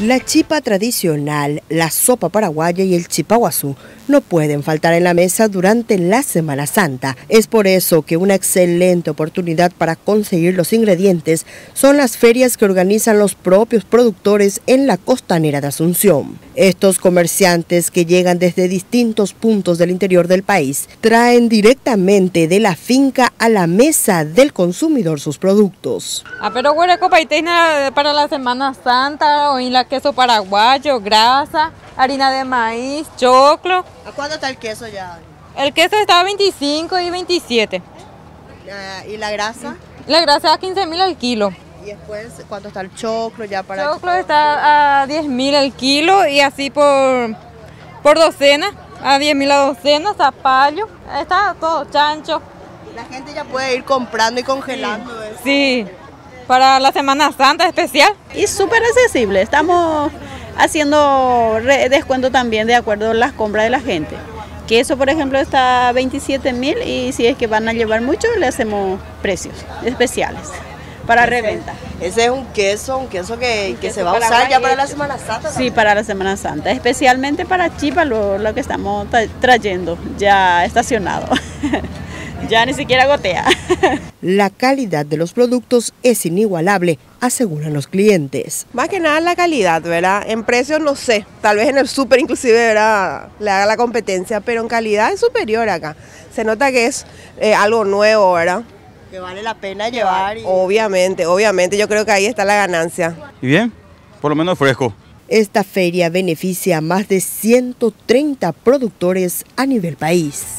La chipa tradicional, la sopa paraguaya y el chipaguazú no pueden faltar en la mesa durante la Semana Santa. Es por eso que una excelente oportunidad para conseguir los ingredientes son las ferias que organizan los propios productores en la costanera de Asunción. Estos comerciantes que llegan desde distintos puntos del interior del país traen directamente de la finca a la mesa del consumidor sus productos. Ah, pero para la Semana Santa o en la queso paraguayo, grasa, harina de maíz, choclo. ¿A cuánto está el queso ya? El queso está a 25 y 27. ¿Y la grasa? La grasa a 15 mil al kilo. ¿Y después cuánto está el choclo ya para...? El choclo está a 10 mil al kilo y así por, por docena, a 10 mil a docena, zapallo, está todo, chancho. La gente ya puede ir comprando y congelando. Sí, para la Semana Santa especial. Y súper accesible, estamos haciendo descuento también de acuerdo a las compras de la gente. Queso, por ejemplo, está a 27 mil y si es que van a llevar mucho, le hacemos precios especiales para reventa. Ese es un queso, un queso que, se va a usar ya para la Semana Santa. Sí, para la Semana Santa, especialmente para Chipa, lo, lo que estamos trayendo ya estacionado. ya ni siquiera gotea. La calidad de los productos es inigualable, aseguran los clientes. Más que nada la calidad, ¿verdad? En precios no sé, tal vez en el súper inclusive ¿verdad? le haga la competencia, pero en calidad es superior acá. Se nota que es eh, algo nuevo, ¿verdad? Que vale la pena llevar. Obviamente, obviamente, yo creo que ahí está la ganancia. Y bien, por lo menos fresco. Esta feria beneficia a más de 130 productores a nivel país.